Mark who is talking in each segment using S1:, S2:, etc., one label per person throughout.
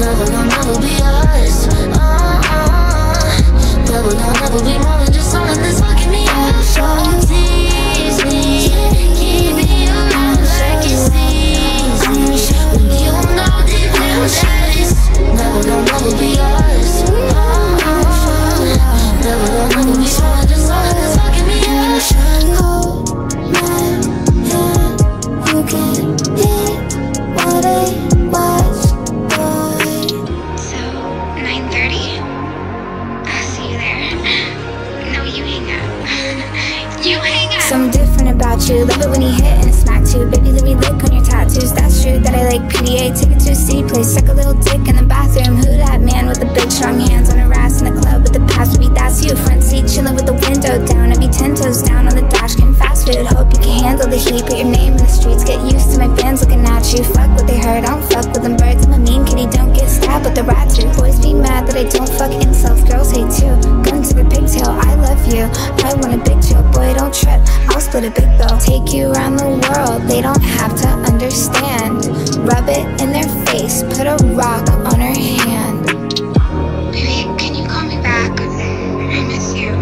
S1: Never be us. Uh-uh. More than Something
S2: different about you. Love it when hit and smack too. Baby, let me lick on your tattoos. That's true that I like PDA. Take it to a city place. Suck a little dick in the bathroom. Who that man don't trip. I'll split a big bill. Take you around the world. They don't have to understand. Rub it in their face. Put a rock on her hand.
S3: Baby, can you call me back? I miss you.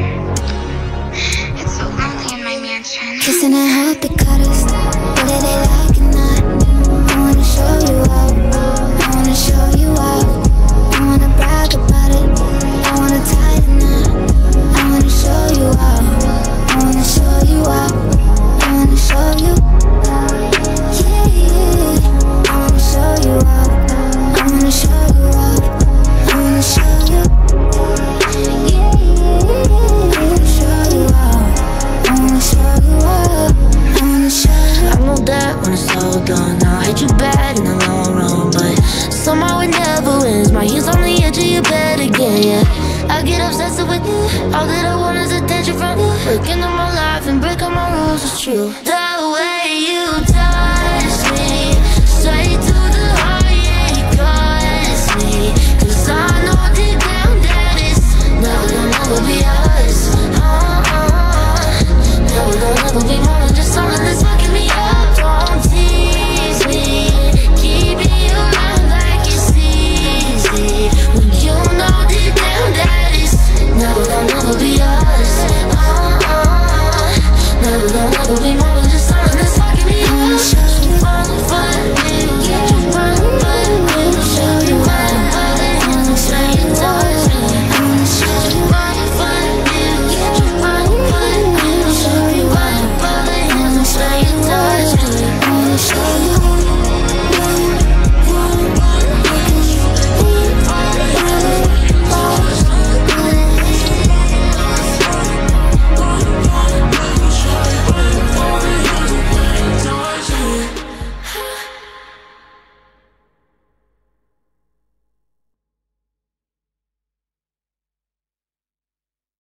S3: It's so lonely in my mansion.
S2: Kissing hope they
S1: I'll hate you bad in the long run But somehow it never ends. My hands on the edge of your bed again, yeah. I get obsessed with you. All that I want is attention from you. Breaking up my life and breaking my rules, it's true. The way you another way.